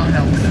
Oh, heart health.